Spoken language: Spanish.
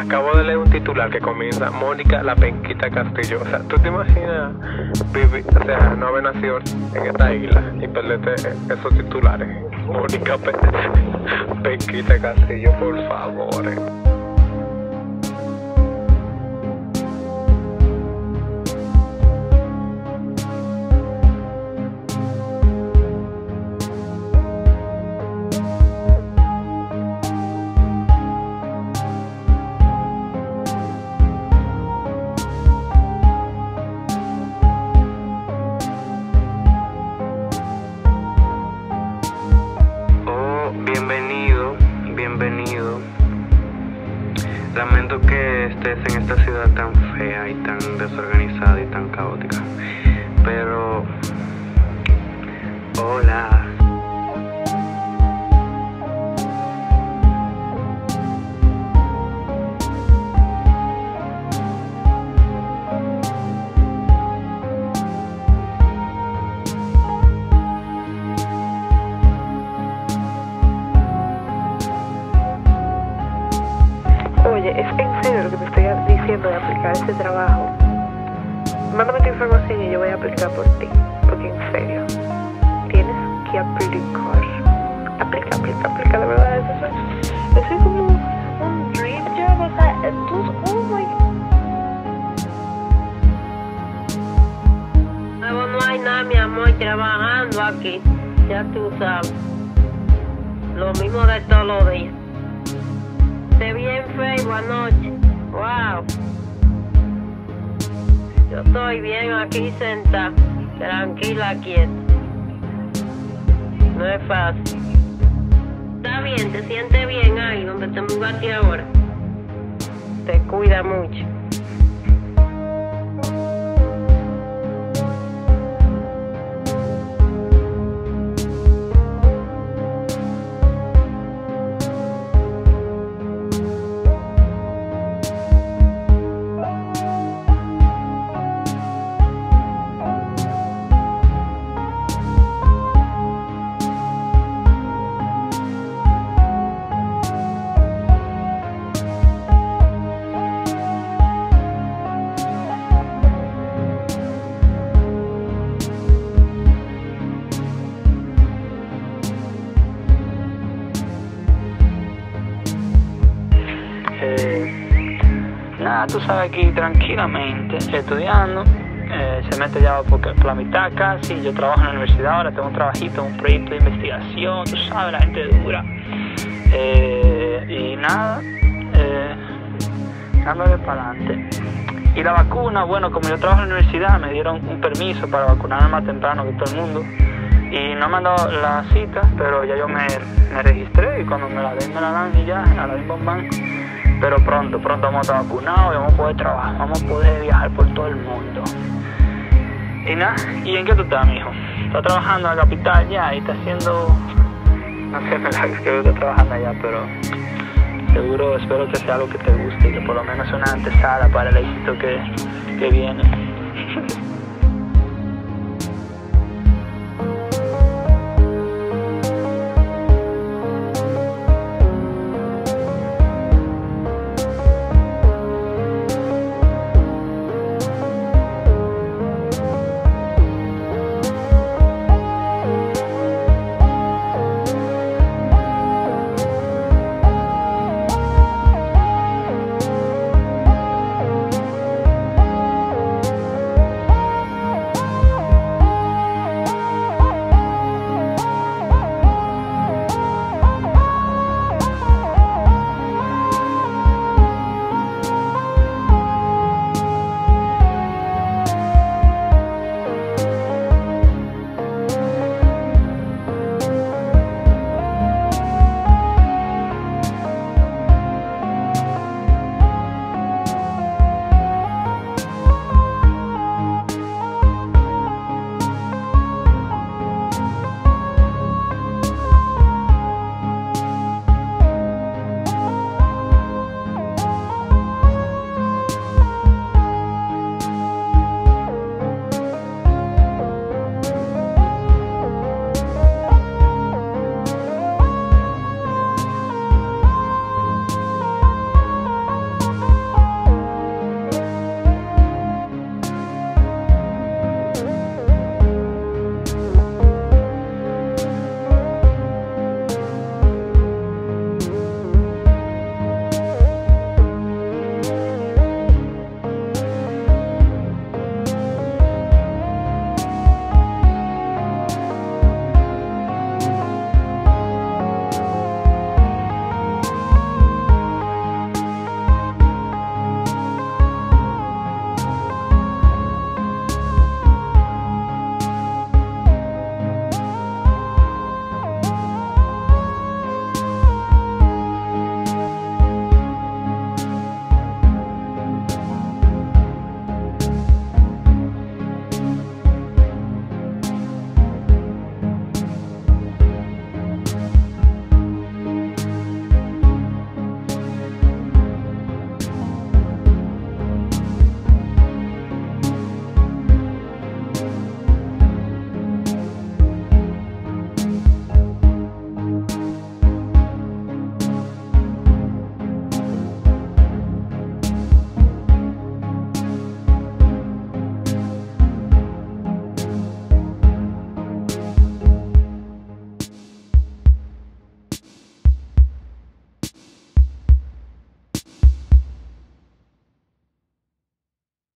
acabo de leer un titular que comienza Mónica la Penquita Castillo. O sea, ¿tú te imaginas vivir, o sea, no haber nacido en esta isla y perderte esos titulares? Mónica Penquita Castillo, por favor. En esta ciudad tan fea y tan desorganizada es en serio lo que te estoy diciendo de aplicar ese trabajo. Mándame tu información y yo voy a aplicar por ti. Porque en serio, tienes que aplicar. Aplica, aplica, aplica, de verdad. Eso, eso es como un dream job. O sea, tú, oh my Nuevo no hay nada, mi amor, trabajando aquí. Ya tú sabes. Lo mismo de todos los días. Feo anoche. Wow. Yo estoy bien aquí sentada, tranquila, quieta. No es fácil. Está bien, te sientes bien ahí donde te mudaste ahora. Te cuida mucho. Nada, tú sabes, aquí tranquilamente, estudiando. Eh, se mete ya por, la mitad casi. Yo trabajo en la universidad ahora, tengo un trabajito, un proyecto de investigación, tú sabes, la gente dura. Eh, y nada, eh, dándole para adelante. Y la vacuna, bueno, como yo trabajo en la universidad, me dieron un permiso para vacunarme más temprano que todo el mundo. Y no me han dado la cita, pero ya yo me, me registré y cuando me la den, me la dan y ya, a la misma banco. Pero pronto, pronto vamos a estar vacunados y vamos a poder trabajar, vamos a poder viajar por todo el mundo. Y nada, ¿y en qué tú estás, mijo? Estás trabajando en la capital ya y estás haciendo... No sé, me la que estás trabajando allá, pero seguro espero que sea algo que te guste y que por lo menos una antesala para el éxito que, que viene.